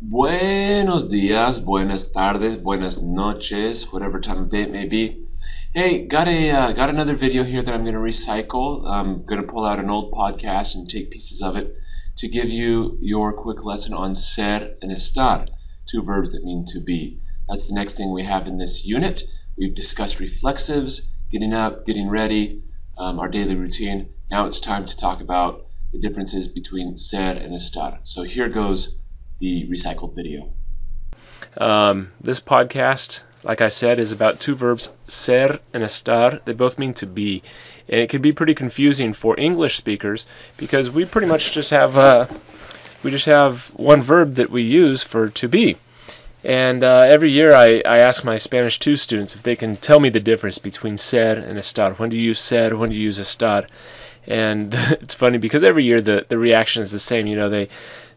Buenos días, buenas tardes, buenas noches, whatever time of day it may be. Hey, got a uh, got another video here that I'm going to recycle. I'm going to pull out an old podcast and take pieces of it to give you your quick lesson on ser and estar, two verbs that mean to be. That's the next thing we have in this unit. We've discussed reflexives, getting up, getting ready, um, our daily routine. Now it's time to talk about the differences between ser and estar. So here goes the recycled video. Um, this podcast, like I said, is about two verbs, ser and estar. They both mean to be. And it can be pretty confusing for English speakers because we pretty much just have uh, we just have one verb that we use for to be. And uh, every year I, I ask my Spanish 2 students if they can tell me the difference between ser and estar. When do you use ser? When do you use estar? And it's funny because every year the, the reaction is the same. You know, they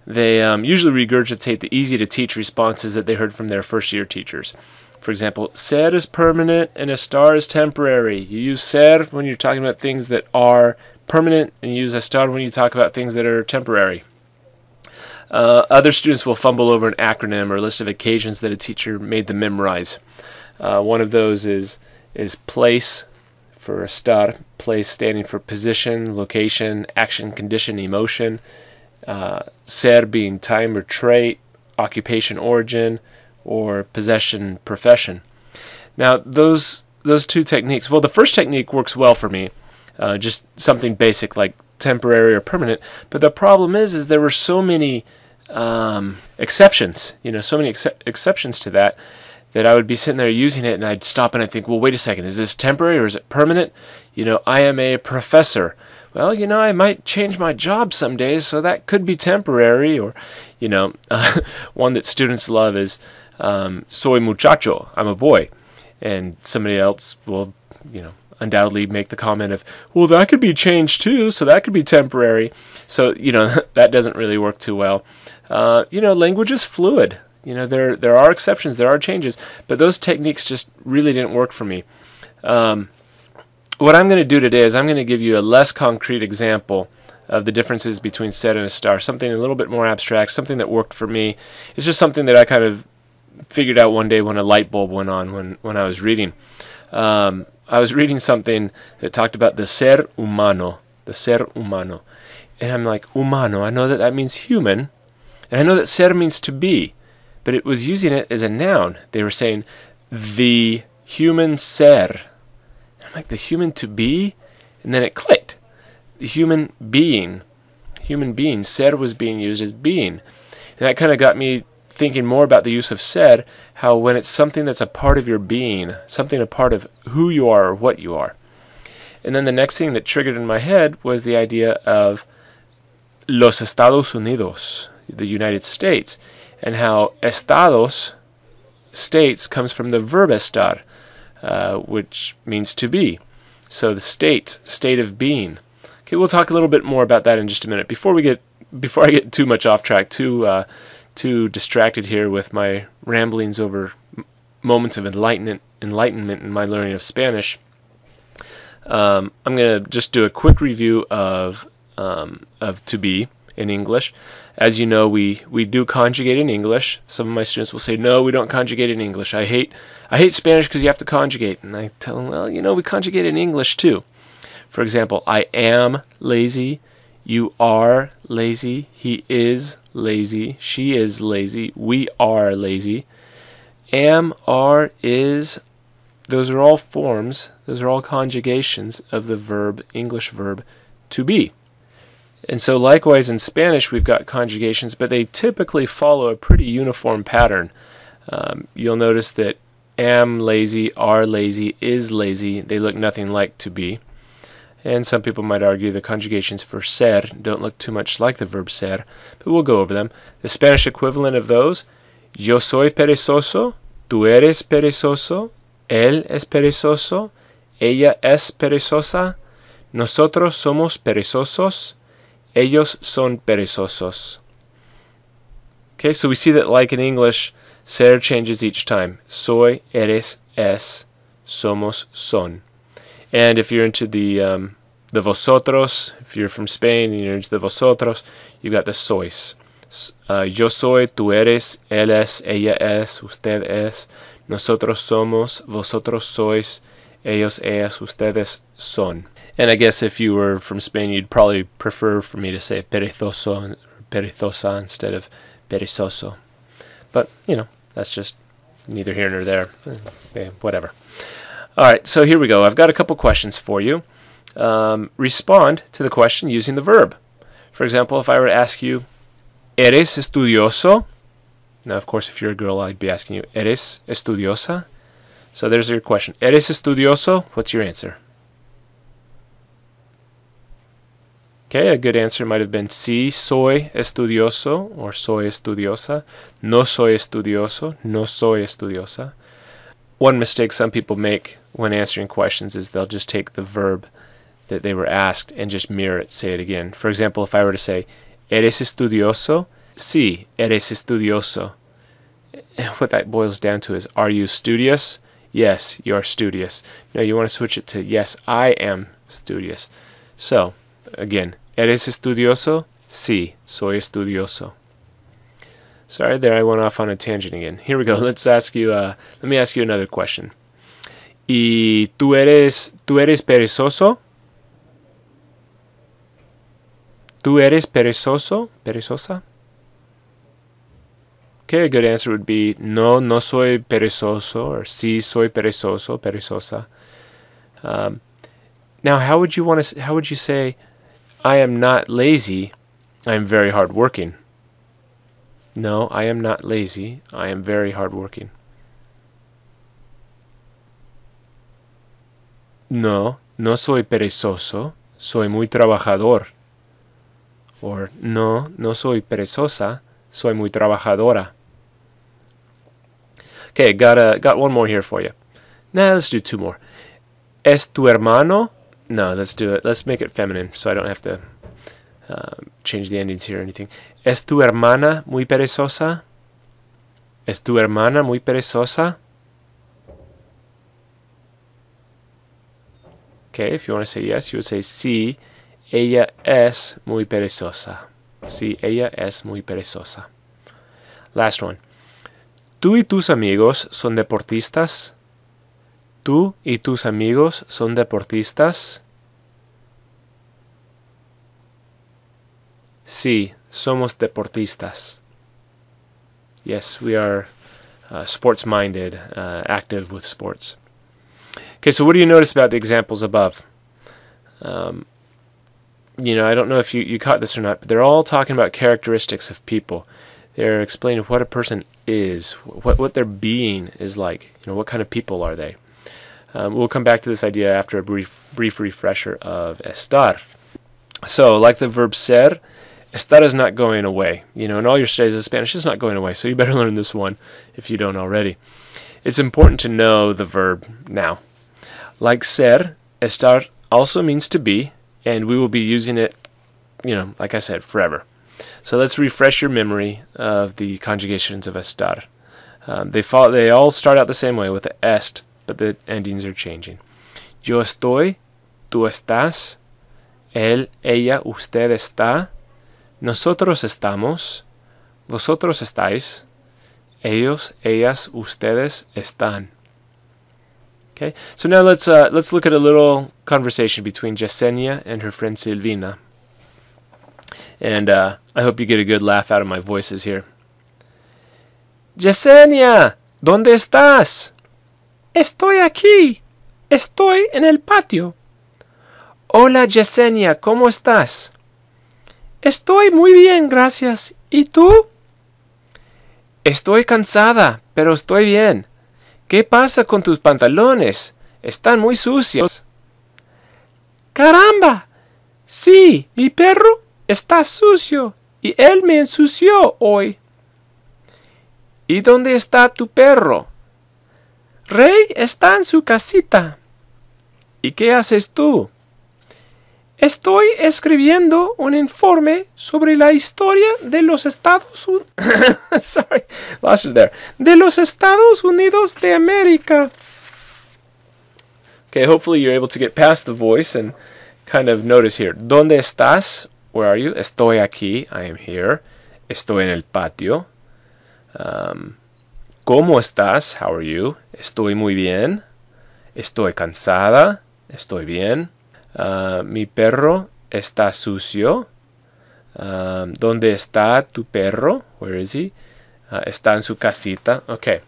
they um, usually regurgitate the easy to teach responses that they heard from their first year teachers. For example, ser is permanent and estar is temporary. You use ser when you're talking about things that are permanent, and you use estar when you talk about things that are temporary. Uh, other students will fumble over an acronym or list of occasions that a teacher made them memorize. Uh, one of those is is place for estar, place standing for position, location, action, condition, emotion uh, ser being time or trait, occupation origin, or possession profession. Now those those two techniques. Well, the first technique works well for me, uh, just something basic like temporary or permanent. But the problem is, is there were so many um, exceptions. You know, so many ex- exceptions to that that I would be sitting there using it, and I'd stop and I'd think, well, wait a second, is this temporary or is it permanent? You know, I am a professor well, you know, I might change my job some days, so that could be temporary. Or, you know, uh, one that students love is um, soy muchacho, I'm a boy. And somebody else will, you know, undoubtedly make the comment of, well, that could be changed too, so that could be temporary. So, you know, that doesn't really work too well. Uh, you know, language is fluid. You know, there there are exceptions, there are changes, but those techniques just really didn't work for me. Um, what I'm going to do today is I'm going to give you a less concrete example of the differences between ser and estar, something a little bit more abstract, something that worked for me. It's just something that I kind of figured out one day when a light bulb went on when, when I was reading. Um, I was reading something that talked about the ser humano, the ser humano. And I'm like, humano, I know that that means human, and I know that ser means to be, but it was using it as a noun. They were saying, the human ser, like the human to be, and then it clicked. The human being, human being, ser was being used as being. And that kind of got me thinking more about the use of ser, how when it's something that's a part of your being, something a part of who you are or what you are. And then the next thing that triggered in my head was the idea of los Estados Unidos, the United States, and how estados, states, comes from the verb estar, uh, which means to be. So the state, state of being. Okay, we'll talk a little bit more about that in just a minute. Before we get, before I get too much off track, too, uh, too distracted here with my ramblings over moments of enlightenment, enlightenment in my learning of Spanish. Um, I'm going to just do a quick review of um, of to be in English. As you know, we, we do conjugate in English. Some of my students will say, "No, we don't conjugate in English. I hate I hate Spanish because you have to conjugate." And I tell them, "Well, you know, we conjugate in English too." For example, I am lazy. You are lazy. He is lazy. She is lazy. We are lazy. Am, are, is. Those are all forms. Those are all conjugations of the verb English verb to be. And so, likewise, in Spanish, we've got conjugations, but they typically follow a pretty uniform pattern. Um, you'll notice that am lazy, are lazy, is lazy, they look nothing like to be. And some people might argue the conjugations for ser don't look too much like the verb ser, but we'll go over them. The Spanish equivalent of those Yo soy perezoso, tú eres perezoso, él es perezoso, ella es perezosa, nosotros somos perezosos, Ellos son perezosos. Okay, so we see that like in English, ser changes each time. Soy, eres, es, somos, son. And if you're into the um, the vosotros, if you're from Spain and you're into the vosotros, you've got the sois. uh, yo soy, tú eres, él es, ella es, usted es, nosotros somos, vosotros sois, ellos, ellas, ustedes son. And I guess if you were from Spain, you'd probably prefer for me to say perezoso perezosa instead of perezoso. But, you know, that's just neither here nor there. Eh, whatever. All right, so here we go. I've got a couple questions for you. Um, respond to the question using the verb. For example, if I were to ask you, ¿Eres estudioso? Now, of course, if you're a girl, I'd be asking you, ¿Eres estudiosa? So there's your question. ¿Eres estudioso? What's your answer? Okay, a good answer might have been sí, soy estudioso or soy estudiosa. No soy estudioso, no soy estudiosa. One mistake some people make when answering questions is they'll just take the verb that they were asked and just mirror it, say it again. For example, if I were to say, ¿Eres estudioso? Sí, eres estudioso. What that boils down to is, are you studious? Yes, you are studious. No, you want to switch it to, yes, I am studious. So, again, ¿Eres estudioso? Sí, soy estudioso. Sorry, there I went off on a tangent again. Here we go. Let's ask you. Uh, let me ask you another question. ¿Y tú eres tú eres perezoso? ¿Tú eres perezoso? ¿Perezosa? Okay, a good answer would be no, no soy perezoso, or sí soy perezoso, perezosa. Um, now, how would you want to? How would you say? I am not lazy, I am very hardworking. No, I am not lazy, I am very hardworking. No, no soy perezoso, soy muy trabajador. Or no, no soy perezosa, soy muy trabajadora. Okay, got a, got one more here for you. Now let's do two more. Es tu hermano no, let's do it. Let's make it feminine so I don't have to uh, change the endings here or anything. ¿Es tu hermana muy perezosa? ¿Es tu hermana muy perezosa? Okay, if you want to say yes, you would say sí, ella es muy perezosa. Sí, ella es muy perezosa. Last one. ¿Tú y tus amigos son deportistas? ¿Tú y tus amigos son deportistas? Sí, somos deportistas. Yes, we are uh, sports minded, uh, active with sports. Okay, so what do you notice about the examples above? Um, you know, I don't know if you, you caught this or not, but they're all talking about characteristics of people. They're explaining what a person is, what, what their being is like. You know, what kind of people are they? Um, we'll come back to this idea after a brief, brief refresher of estar. So, like the verb ser, estar is not going away. You know, in all your studies of Spanish, it's not going away. So you better learn this one if you don't already. It's important to know the verb now. Like ser, estar also means to be, and we will be using it, you know, like I said, forever. So let's refresh your memory of the conjugations of estar. Um, they, follow, they all start out the same way with the est but the endings are changing. Yo estoy, tú estás, él, ella, usted está, nosotros estamos, vosotros estáis, ellos, ellas, ustedes están. Okay, so now let's uh, let's look at a little conversation between Yesenia and her friend Silvina. And uh, I hope you get a good laugh out of my voices here. Yesenia, ¿dónde estás? Estoy aquí. Estoy en el patio. Hola Yesenia, ¿cómo estás? Estoy muy bien, gracias. ¿Y tú? Estoy cansada, pero estoy bien. ¿Qué pasa con tus pantalones? Están muy sucios. ¡Caramba! Sí, mi perro está sucio y él me ensució hoy. ¿Y dónde está tu perro? Rey está en su casita. ¿Y qué haces tú? Estoy escribiendo un informe sobre la historia de los Estados Unidos. There. De los Estados Unidos de América. Okay, hopefully you're able to get past the voice and kind of notice here. ¿Dónde estás? Where are you? Estoy aquí. I am here. Estoy en el patio. Um, ¿Cómo estás? How are you? Estoy muy bien. Estoy cansada. Estoy bien. Uh, mi perro está sucio. Um, ¿Dónde está tu perro? Where is he? Uh, está en su casita. Okay.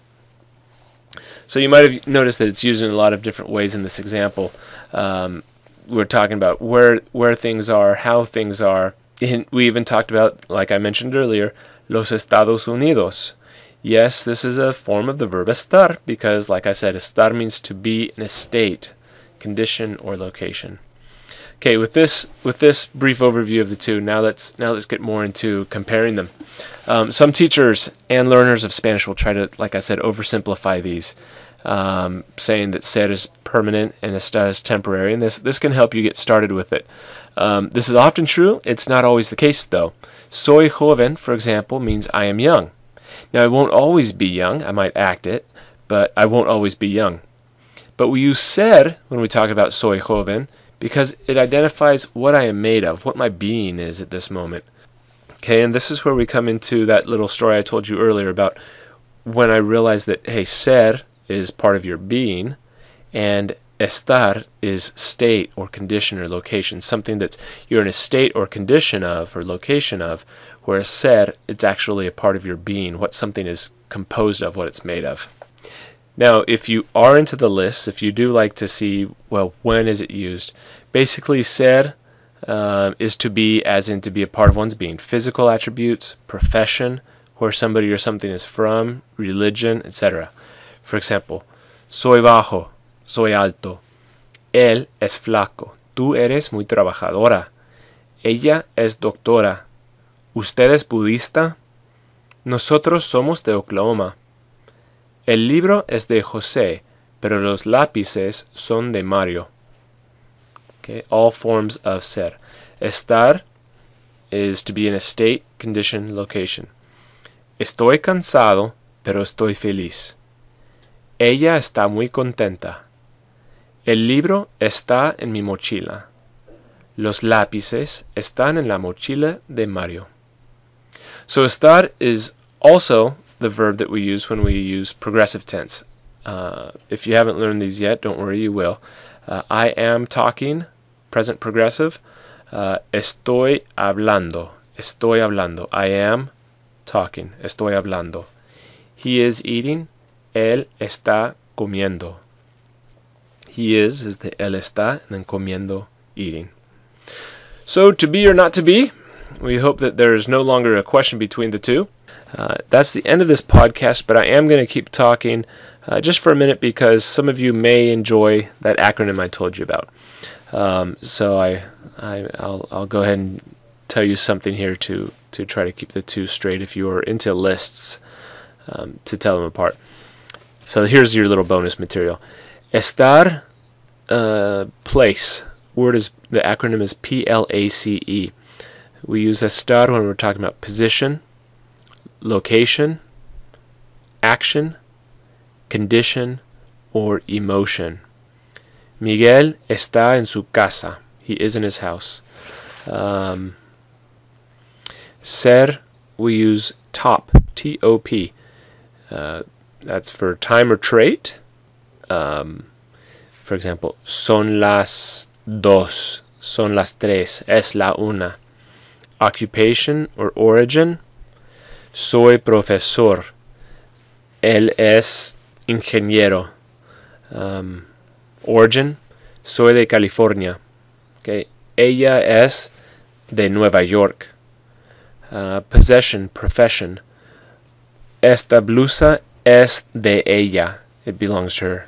So you might have noticed that it's used in a lot of different ways in this example. Um, we're talking about where where things are, how things are. we even talked about, like I mentioned earlier, los Estados Unidos. Yes, this is a form of the verb estar because, like I said, estar means to be in a state, condition, or location. Okay, with this with this brief overview of the two, now let's now let's get more into comparing them. Um, some teachers and learners of Spanish will try to, like I said, oversimplify these, um, saying that ser is permanent and estar is temporary, and this this can help you get started with it. Um, this is often true. It's not always the case, though. Soy joven, for example, means I am young. Now, I won't always be young. I might act it, but I won't always be young. But we use ser when we talk about soy joven because it identifies what I am made of, what my being is at this moment. Okay, and this is where we come into that little story I told you earlier about when I realized that, hey, ser is part of your being, and estar is state or condition or location, something that you're in a state or condition of or location of, whereas ser, it's actually a part of your being, what something is composed of, what it's made of. Now, if you are into the lists, if you do like to see, well, when is it used? Basically, ser uh, is to be, as in to be a part of one's being. Physical attributes, profession, where somebody or something is from, religion, etc. For example, soy bajo, soy alto. Él es flaco. Tú eres muy trabajadora. Ella es doctora. ¿Usted es budista? Nosotros somos de Oklahoma. El libro es de José, pero los lápices son de Mario. Okay, all forms of ser. Estar is to be in a state, condition, location. Estoy cansado, pero estoy feliz. Ella está muy contenta. El libro está en mi mochila. Los lápices están en la mochila de Mario. So estar is also the verb that we use when we use progressive tense. Uh, if you haven't learned these yet, don't worry, you will. Uh, I am talking, present progressive. Uh, estoy hablando. Estoy hablando. I am talking. Estoy hablando. He is eating. Él está comiendo. He is is the él está, and then comiendo, eating. So, to be or not to be, we hope that there is no longer a question between the two. Uh, that's the end of this podcast, but I am going to keep talking uh, just for a minute because some of you may enjoy that acronym I told you about. Um, so I, I, will I'll go ahead and tell you something here to to try to keep the two straight if you are into lists um, to tell them apart. So here's your little bonus material. Estar, uh, place. Word is the acronym is P L A C E. We use estar when we're talking about position, location, action, condition, or emotion. Miguel está en su casa. He is in his house. Um, ser, we use top, T O P. Uh, that's for time or trait. Um, for example, son las dos, son las tres, es la una. Occupation or origin, soy profesor, él es ingeniero. Um, origin, soy de California. Okay. Ella es de Nueva York. Uh, possession, profession. Esta blusa es de ella. It belongs to her.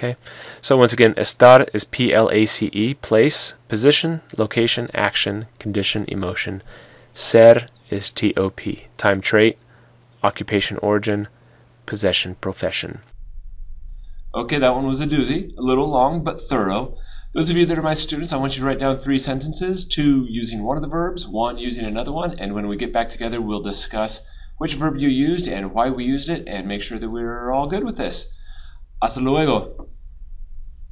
Okay, so once again, estar is P L A C E, place, position, location, action, condition, emotion. Ser is T O P, time trait, occupation origin, possession profession. Okay, that one was a doozy, a little long but thorough. Those of you that are my students, I want you to write down three sentences, two using one of the verbs, one using another one, and when we get back together, we'll discuss which verb you used and why we used it, and make sure that we're all good with this. Hasta luego.